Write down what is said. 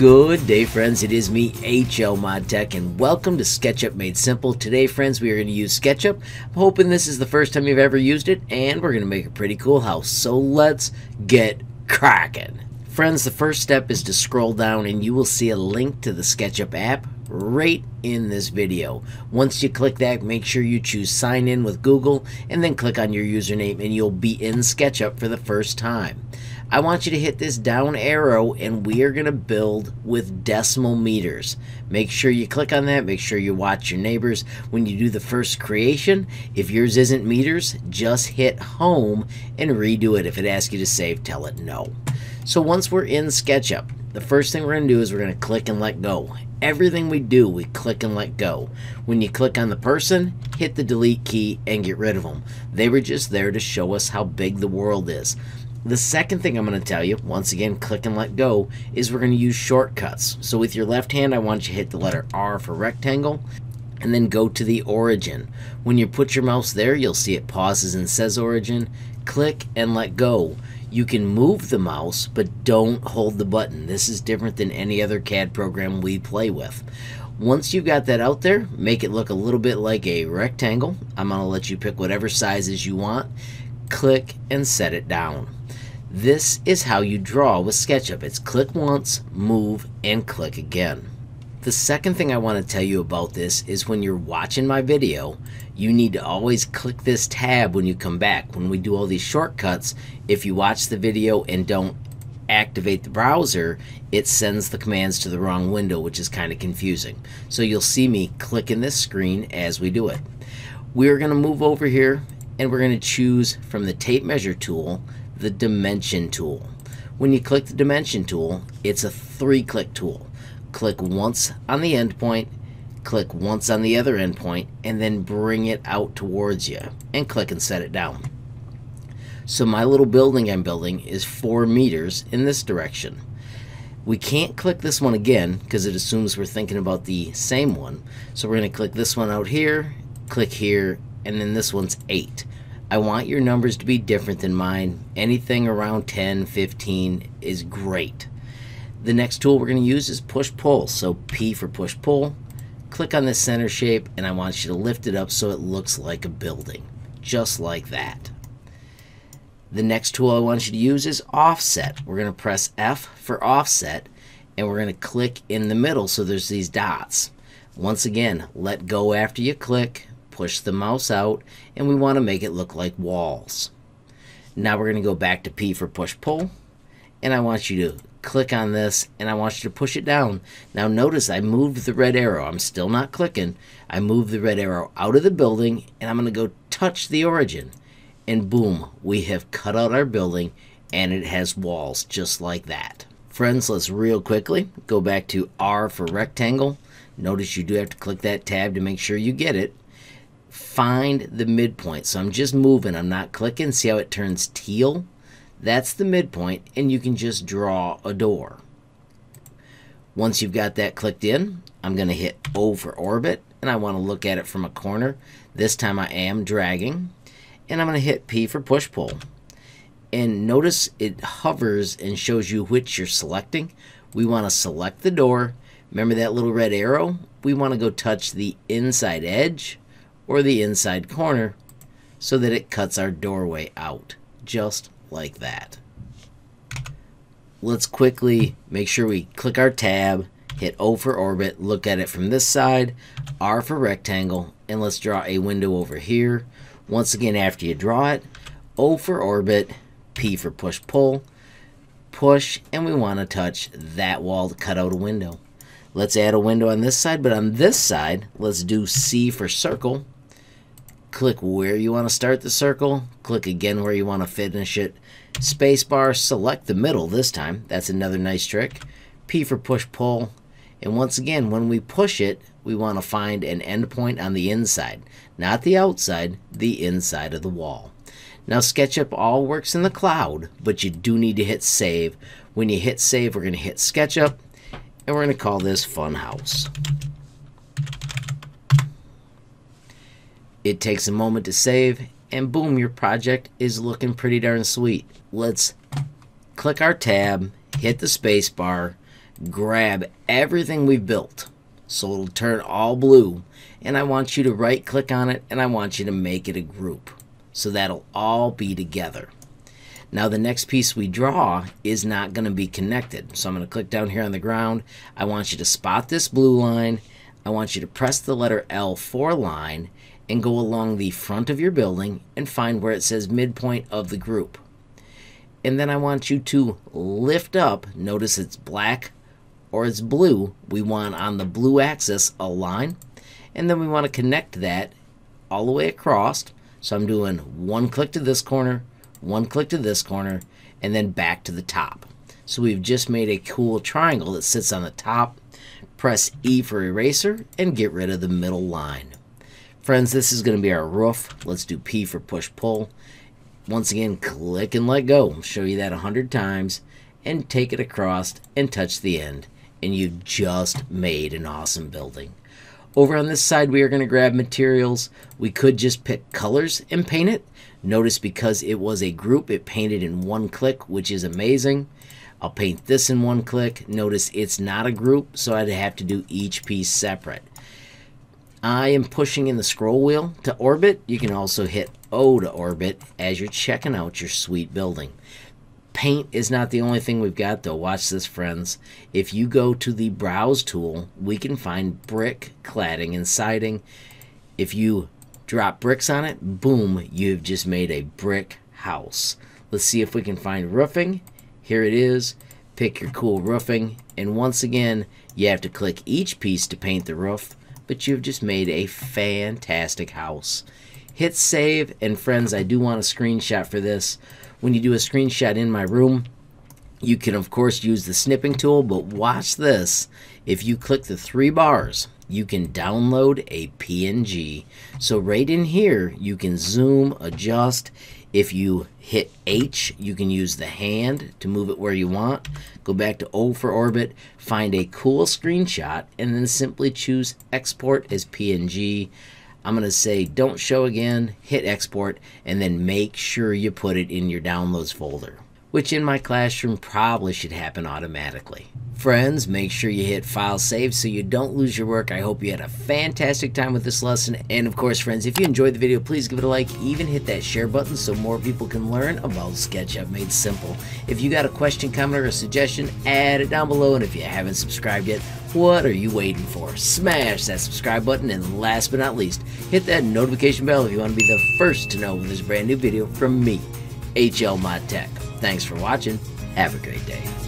Good day, friends. It is me, HL Mod Tech, and welcome to SketchUp Made Simple. Today, friends, we are going to use SketchUp. I'm hoping this is the first time you've ever used it, and we're going to make a pretty cool house. So let's get cracking. Friends, the first step is to scroll down, and you will see a link to the SketchUp app right in this video. Once you click that, make sure you choose sign in with Google and then click on your username and you'll be in SketchUp for the first time. I want you to hit this down arrow and we are going to build with decimal meters. Make sure you click on that. Make sure you watch your neighbors. When you do the first creation, if yours isn't meters, just hit home and redo it. If it asks you to save, tell it no. So once we're in SketchUp, the first thing we're going to do is we're going to click and let go. Everything we do, we click and let go. When you click on the person, hit the delete key and get rid of them. They were just there to show us how big the world is. The second thing I'm going to tell you, once again, click and let go, is we're going to use shortcuts. So with your left hand, I want you to hit the letter R for rectangle, and then go to the origin. When you put your mouse there, you'll see it pauses and says origin. Click and let go. You can move the mouse, but don't hold the button. This is different than any other CAD program we play with. Once you've got that out there, make it look a little bit like a rectangle. I'm going to let you pick whatever sizes you want. Click and set it down. This is how you draw with SketchUp. It's click once, move, and click again. The second thing I want to tell you about this is when you're watching my video, you need to always click this tab when you come back. When we do all these shortcuts, if you watch the video and don't activate the browser, it sends the commands to the wrong window, which is kind of confusing. So you'll see me clicking this screen as we do it. We're going to move over here and we're going to choose from the tape measure tool the dimension tool. When you click the dimension tool, it's a three click tool. Click once on the endpoint, click once on the other endpoint, and then bring it out towards you and click and set it down. So my little building I'm building is four meters in this direction. We can't click this one again because it assumes we're thinking about the same one. So we're going to click this one out here, click here, and then this one's eight. I want your numbers to be different than mine. Anything around 10, 15 is great. The next tool we're going to use is push pull. So P for push pull. Click on the center shape and I want you to lift it up so it looks like a building. Just like that. The next tool I want you to use is offset. We're going to press F for offset and we're going to click in the middle so there's these dots. Once again, let go after you click push the mouse out, and we want to make it look like walls. Now we're going to go back to P for push pull, and I want you to click on this, and I want you to push it down. Now notice I moved the red arrow. I'm still not clicking. I moved the red arrow out of the building, and I'm going to go touch the origin. And boom, we have cut out our building, and it has walls just like that. Friends, let's real quickly go back to R for rectangle. Notice you do have to click that tab to make sure you get it find the midpoint. So I'm just moving, I'm not clicking. See how it turns teal? That's the midpoint, and you can just draw a door. Once you've got that clicked in, I'm going to hit O for orbit, and I want to look at it from a corner. This time I am dragging, and I'm going to hit P for push pull. And notice it hovers and shows you which you're selecting. We want to select the door. Remember that little red arrow? We want to go touch the inside edge or the inside corner so that it cuts our doorway out, just like that. Let's quickly make sure we click our tab, hit O for orbit, look at it from this side, R for rectangle, and let's draw a window over here. Once again, after you draw it, O for orbit, P for push pull, push, and we want to touch that wall to cut out a window. Let's add a window on this side, but on this side, let's do C for circle, click where you want to start the circle, click again where you want to finish it, spacebar, select the middle this time, that's another nice trick, P for push pull, and once again when we push it, we want to find an endpoint on the inside, not the outside, the inside of the wall. Now SketchUp all works in the cloud, but you do need to hit save. When you hit save, we're going to hit SketchUp, and we're going to call this Funhouse. It takes a moment to save, and boom, your project is looking pretty darn sweet. Let's click our tab, hit the space bar, grab everything we've built so it'll turn all blue and I want you to right click on it and I want you to make it a group so that'll all be together. Now the next piece we draw is not going to be connected. So I'm going to click down here on the ground. I want you to spot this blue line. I want you to press the letter L for line and go along the front of your building and find where it says midpoint of the group. And then I want you to lift up, notice it's black or it's blue. We want on the blue axis a line and then we want to connect that all the way across. So I'm doing one click to this corner, one click to this corner, and then back to the top. So we've just made a cool triangle that sits on the top. Press E for eraser and get rid of the middle line. Friends, this is going to be our roof. Let's do P for push-pull. Once again, click and let go. I'll show you that a hundred times. And take it across and touch the end. And you've just made an awesome building. Over on this side, we are going to grab materials. We could just pick colors and paint it. Notice because it was a group, it painted in one click, which is amazing. I'll paint this in one click. Notice it's not a group, so I'd have to do each piece separate. I am pushing in the scroll wheel to orbit. You can also hit O to orbit as you're checking out your sweet building. Paint is not the only thing we've got though. Watch this, friends. If you go to the Browse tool, we can find brick cladding and siding. If you drop bricks on it, boom, you've just made a brick house. Let's see if we can find roofing. Here it is. Pick your cool roofing. And once again, you have to click each piece to paint the roof, but you've just made a fantastic house. Hit save, and friends, I do want a screenshot for this. When you do a screenshot in my room, you can of course use the snipping tool, but watch this. If you click the three bars, you can download a PNG. So right in here, you can zoom, adjust. If you hit H, you can use the hand to move it where you want. Go back to O for orbit, find a cool screenshot, and then simply choose export as PNG. I'm going to say don't show again, hit export, and then make sure you put it in your downloads folder which in my classroom probably should happen automatically. Friends, make sure you hit file save so you don't lose your work. I hope you had a fantastic time with this lesson. And of course, friends, if you enjoyed the video, please give it a like. Even hit that share button so more people can learn about SketchUp Made Simple. If you got a question, comment, or a suggestion, add it down below. And if you haven't subscribed yet, what are you waiting for? Smash that subscribe button. And last but not least, hit that notification bell if you want to be the first to know when there's a brand new video from me, HL Mod Tech. Thanks for watching. Have a great day.